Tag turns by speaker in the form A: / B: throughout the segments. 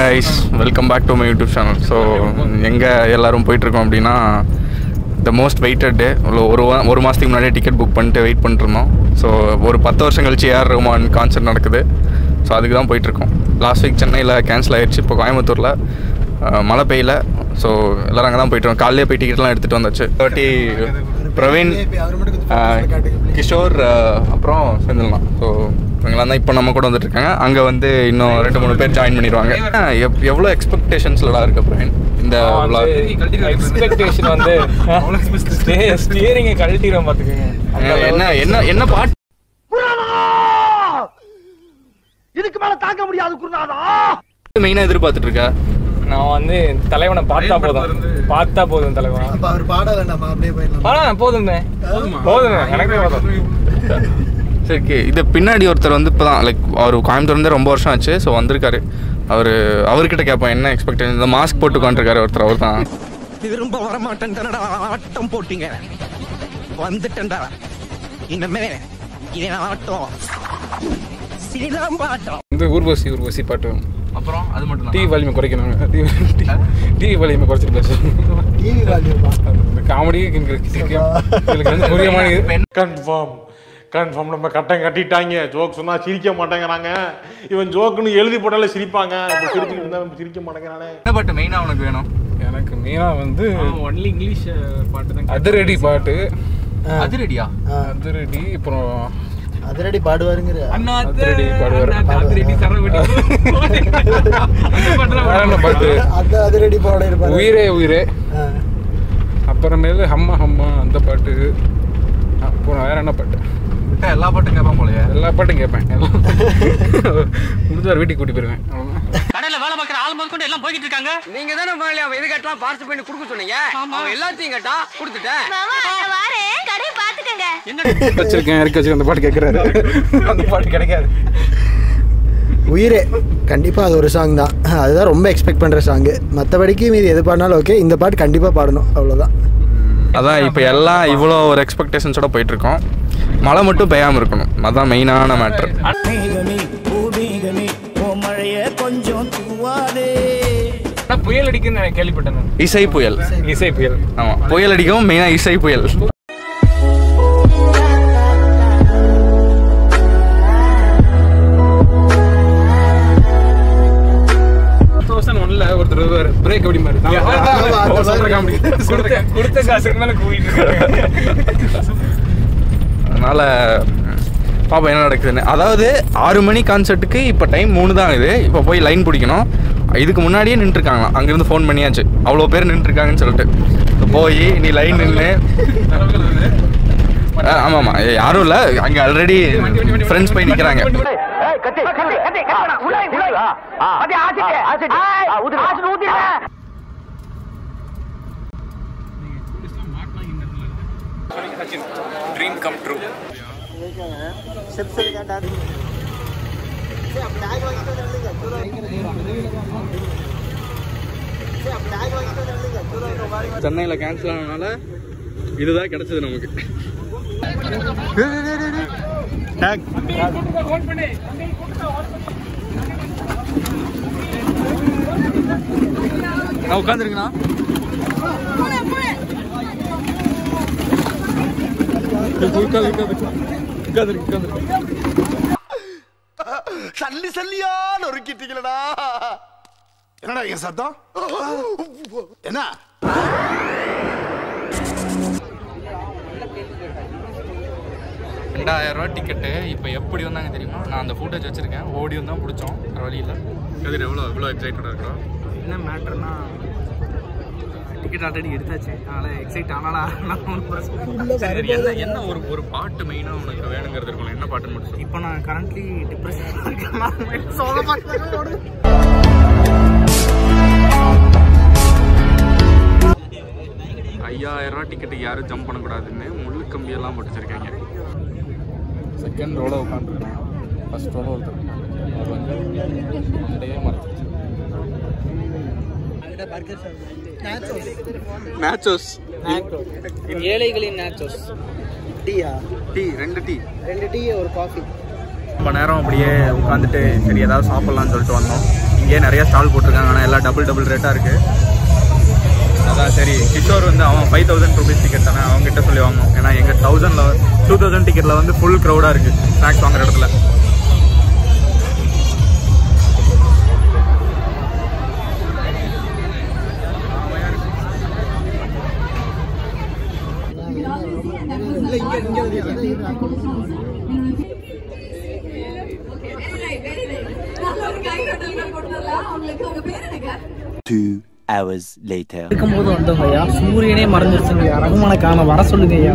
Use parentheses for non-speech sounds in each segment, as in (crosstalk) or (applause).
A: Guys welcome back to my YouTube channel so எங்கே எல்லாரும் போயிட்டுருக்கோம் அப்படின்னா த மோஸ்ட் வெயிட்டட் டே ஒரு ஒரு மாதத்துக்கு முன்னாடியே டிக்கெட் புக் பண்ணிட்டு வெயிட் பண்ணிட்டுருந்தோம். ஸோ ஒரு பத்து வருஷம் கழிச்சு ஏஆர் ரஹ்மான் கான்சர்ட் நடக்குது. ஸோ அதுக்கு தான் போயிட்டுருக்கோம். லாஸ்ட் வீக் சென்னையில் கேன்சல் ஆயிடுச்சு இப்போ கோயம்புத்தூரில் மழை பெய்யல. ஸோ எல்லோரும் அங்கே தான் போயிட்டுருக்கோம். காலையிலே போய் டிக்கெட்லாம் எடுத்துகிட்டு வந்தாச்சு. தேர்ட்டி பிரவீன் கிஷோர் அப்புறம் செந்தில்தான் ஸோ இவங்களாம் தான் இப்போ நம்ம கூட வந்துட்டு இருக்காங்க அங்கே வந்து இன்னும் ரெண்டு மூணு பேர் ஜாயின் பண்ணிடுவாங்க. எவ் எவ்வளோ எக்ஸ்பெக்டேஷன்ஸ்லாம் இருக்கு பிரவீன் இந்த?
B: எக்ஸ்பெக்டேஷன் வந்து ஸ்டியரிங்கை கழட்டிடும் பார்த்துக்கோங்க.
A: என்ன என்ன என்ன பாட்டு? மெயினாக எதிர்பார்த்துட்டு இருக்க
B: நான் வந்து தலைவனை பார்த்தா போதும். பார்த்தா போதும் தலைவன்.
C: அவர் பாட வேண்டாமா? அப்படியே போயிடலாம்.
B: ஆ போதுமே. போதுமே. எனக்கு போதும். (laughs)
A: சரி. இது பின்னாடி ஒருத்தர் வந்து இப்போ தான் லைக் அவர் கோயம்புத்தூர் வந்து ரொம்ப வருஷம் ஆச்சு ஸோ வந்திருக்காரு. அவர் அவர்கிட்ட கேட்போம் என்ன எக்ஸ்பெக்டேஷன் இந்த மாஸ்க் போட்டு உட்காந்துருக்காரு ஒருத்தர் அவர் தான்.
D: திரும்ப வரமாட்டேன் ஆட்டம் போட்டீங்க. வந்துட்டேன்டா. இனிமே இது ஆட்டம்.
B: வந்து ஊர்வசி ஊர்வசி பாட்டு.
A: அப்புறம் அது மட்டும்
B: டிவி வால்யூமை குறைக்கணும் டிவி வால்யூமை குறைச்சிட்டு பேசு
C: டிவி வேல்யூப்பா
B: இந்த காமெடி எனக்கு (laughs)
E: கன்ஃபார்ம் கன்ஃபார்ம் நம்ம கட்டம் கட்டிட்டாங்க. ஜோக் சொன்னா சிரிக்க மாட்டேங்கிறாங்க. இவன் ஜோக்குன்னு எழுதி போட்டாலே சிரிப்பாங்க. இப்போ சிரிச்சுட்டு இருந்தா சிரிக்க மாட்டேங்கிறானே.
A: என்ன பாட்டு மெயினாக உனக்கு வேணும்?
B: எனக்கு மெயினாக வந்து
F: ஒன்லி இங்கிலீஷ் பாட்டு தான்
B: அதிரடி பாட்டு.
A: அது ரெடியா
B: அதிரடி அப்புறம்
C: அதிரடி பாடுவாருங்கிற.
B: அதிரடி பாடுவார்.
F: அதிரடி சரவடி
C: அந்த அதிரடி பாட இருப்பாரு.
B: உயிரே உயிரே. அப்புறமேலு ஹம்மா ஹம்மா அந்த பாட்டு. அப்புறம் வேற என்ன பாட்டு?
A: எல்லா பாட்டும் கேட்பான் போலயே.
B: எல்லா பாட்டும் கேட்பேன். முடிஞ்சார் வீட்டுக்கு கூட்டி போயிருவேன்.
D: கடையில வேலை பார்க்குற ஆள் முதல் கொண்டு எல்லாம் போய்கிட்டு இருக்காங்க. நீங்க தானே முதல்ல அவன் எது கேட்டலாம் பார்சல் பண்ணி கொடுக்க சொன்னீங்க. அவன் எல்லாத்தையும் கேட்டா கொடுத்துட்டேன்.
G: கடையை பாத்துக்கங்க
B: வச்சிருக்கேன் இறக்கி வச்சிருக்கேன் அந்த பாட்டு கேட்குறாரு அந்த பாட்டு கிடைக்காது.
C: உயிரே. கண்டிப்பாக அது ஒரு சாங் தான். அதுதான் ரொம்ப எக்ஸ்பெக்ட் பண்ணுற சாங்கு மற்றபடிக்கு மீதி எது பாடினாலும் ஓகே இந்த பாட்டு கண்டிப்பாக பாடணும். அவ்வளோதான்
A: அதான் இப்போ எல்லாம் இவ்வளோ ஒரு எக்ஸ்பெக்டேஷன்ஸோட போயிட்டு இருக்கோம். மழை மட்டும் பெய்யாமல் இருக்கணும். அதான் மெயினான மேட்ரு
B: புயல் அடிக்குன்னு கேள்விப்பட்டேன்.
A: இசை புயல்.
B: இசை புயல்.
A: ஆமாம் புயல் அடிக்கும் மெயினாக இசை புயல்.
B: ஒருத்தர் பிரேக் அப்படி மாதிரி.
C: ஆமா.
B: கொடுத்த- காசுக்கு மேல கூவிட்டு
A: அதனால் பாப்பா என்ன நடக்குதுன்னு அதாவது ஆறு மணி கான்சர்ட்டுக்கு இப்போ டைம் மூணு தான் ஆகுது இப்போ போய் லைன் பிடிக்கணும் இதுக்கு முன்னாடியே நின்றுருக்காங்களாம் அங்கேருந்து ஃபோன் பண்ணியாச்சு அவ்வளோ பேர் நின்றுருக்காங்கன்னு சொல்லிட்டு போய் நீ லைன் நின்று ஆமாம் ஆமாம் யாரும் இல்லை அங்கே ஆல்ரெடி ஃப்ரெண்ட்ஸ் போய் நிற்கிறாங்க
B: ட்ரீம் கம் ட்ரூ
A: சென்னையில் கேன்சல் ஆனதுனால இதுதான் கிடைச்சது நமக்கு. நான் உட்காந்துருக்கேண்ணா
H: சல்லி சல்லியா நொறுக்கிட்டீங்களடா என்னடா என் சத்தம்? என்ன?
A: ரெண்டாயிரம் ரூபா டிக்கெட்டு இப்போ எப்படி வந்தாங்க தெரியுமா? நான் அந்த ஃபுட்டேஜ் வச்சிருக்கேன். ஓடியும் தான் பிடிச்சோம். வழியில் கதிர் எவ்வளோ எவ்வளோ எக்ஸைட்டடாக இருக்கிறோம்
F: என்ன மேட்டர்னா டிக்கெட் ஆல்ரெடி எடுத்தாச்சு. அதனால எக்ஸைட் ஆனாலா
A: சரி என்ன என்ன ஒரு ஒரு பாட்டு மெயினாக உனக்கு வேணுங்கிறது இருக்கும் என்ன பாட்டுன்னு மட்டும்.
F: இப்போ நான் கரண்ட்லி டிப்ரெஷன் இருக்கேன். மாட்டேன்
A: ஐயாயிரம் ரூபா டிக்கெட்டுக்கு யாரும் ஜம்ப் பண்ணக்கூடாதுன்னு முள்ளு கம்பியெல்லாம் போட்டு வச்சிருக்காங்க செகண்ட் ரோல உட்காந்துருக்காங்க ஃபர்ஸ்ட் ரோல ஒருத்தர் அவர் வந்து மறைச்சிருச்சு நேச்சோஸ்
F: ஏழைகளின் நேச்சோஸ்
C: டீயா
A: டீ ரெண்டு டீ
C: ரெண்டு டீ ஒரு காஃபி
A: ரொம்ப நேரம் அப்படியே உட்காந்துட்டு சரி ஏதாவது சாப்பிட்லான்னு சொல்லிட்டு வந்தோம். இங்கே
C: இங்கேயே நிறைய ஸ்டால் போட்டிருக்காங்க. ஆனால் எல்லாம் டபுள் டபுள் ரேட்டாக இருக்குது அதான் சரி. கிஷோர் வந்து அவன் ஃபைவ் தௌசண்ட் ருபீஸ் டிக்கெட் தானே அவங்ககிட்ட சொல்லி வாங்கணும். ஏன்னா எங்கள் தௌசண்டில் டூ தௌசண்ட் டிக்கெட்டில் வந்து ஃபுல் க்ரௌடாக இருக்குது ஸ்நாக்ஸ் வாங்குற இடத்துல.
I: டூ ஹவர்ஸ் லேட்டர்
J: இருக்கும்போது வந்தவங்க ஐயா சூரியனே மறைஞ்சிருச்சுங்க ஐயா ரகுமான காண வர சொல்லுங்க ஐயா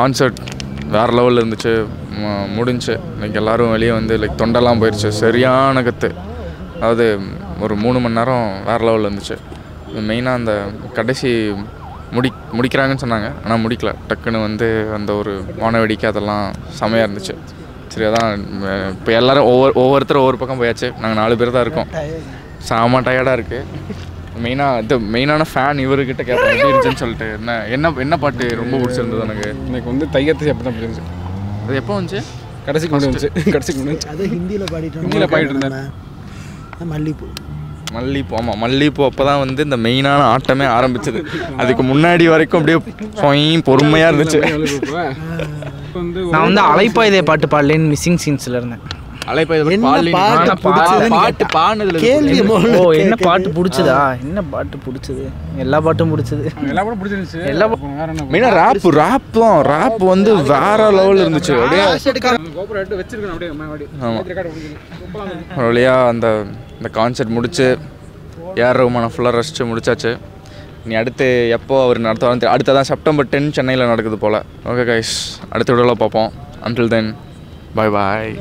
A: கான்சர்ட் வேறு லெவலில் இருந்துச்சு முடிஞ்சு. லைக் எல்லோரும் வெளியே வந்து லைக் தொண்டெல்லாம் போயிடுச்சு சரியான கற்று அதாவது ஒரு மூணு மணி நேரம் வேறு லெவலில் இருந்துச்சு. மெயினாக அந்த கடைசி முடி முடிக்கிறாங்கன்னு சொன்னாங்க. ஆனால் முடிக்கல. டக்குன்னு வந்து அந்த ஒரு வானவேடிக்கை அதெல்லாம் செமையாக இருந்துச்சு. சரி அதான் இப்போ எல்லோரும் ஒவ்வொரு ஒவ்வொருத்தரும் ஒவ்வொரு பக்கம் போயாச்சு. நாங்கள் நாலு பேர் தான் இருக்கோம். செம டயர்டாக இருக்குது மெயினாக இது மெயினான ஃபேன் இவர்கிட்ட கேட்பேன் எப்படி இருந்துச்சுன்னு சொல்லிட்டு என்ன என்ன என்ன பாட்டு ரொம்ப பிடிச்சிருந்தது எனக்கு
B: எனக்கு வந்து தையத்து அப்போ தான் பிடிச்சிருந்துச்சு.
A: அது எப்போ வந்துச்சு?
B: கடைசிக்கு முடிஞ்சு கடைசிக்கு முடிஞ்சு
K: அது ஹிந்தியில் பாடிட்டு
B: ஹிந்தியில் பாடிட்டு இருந்தேன்
C: மல்லிப்பூ.
A: மல்லிப்பூ ஆமாம் மல்லிப்பூ அப்போ தான் வந்து இந்த மெயினான ஆட்டமே ஆரம்பிச்சது. அதுக்கு முன்னாடி வரைக்கும் அப்படியே சொய்யும் பொறுமையாக இருந்துச்சு.
F: நான் வந்து அலைப்பாயுதே பாட்டு பாடலேன்னு மிஸ்ஸிங் சீன்ஸ்ல இருந்தேன்.
C: பாட்டு.
A: பாடுனதுல
C: கேள்வி
F: ஓ என்ன. பாட்டு பிடிச்சதா என்ன பாட்டு பிடிச்சது எல்லா பாட்டும் பிடிச்சது
B: எல்லா பிடிச்சிருந்துச்சு
A: மெயினாக ரேப் ரேப் தான் ரேப் வந்து வேற லெவலில் இருந்துச்சு அப்படியே வழியாக அந்த இந்த கான்செர்ட் முடிச்சு ஏஆர் ரகுமான ஃபுல்லாக ரசித்து முடிச்சாச்சு நீ அடுத்து எப்போ அவர் நடத்துவார் அடுத்ததான் செப்டம்பர் டென் சென்னையில் நடக்குது போல் ஓகே கைஸ் அடுத்த விடலாம் பார்ப்போம் அன்டில் தென் பாய் பாய்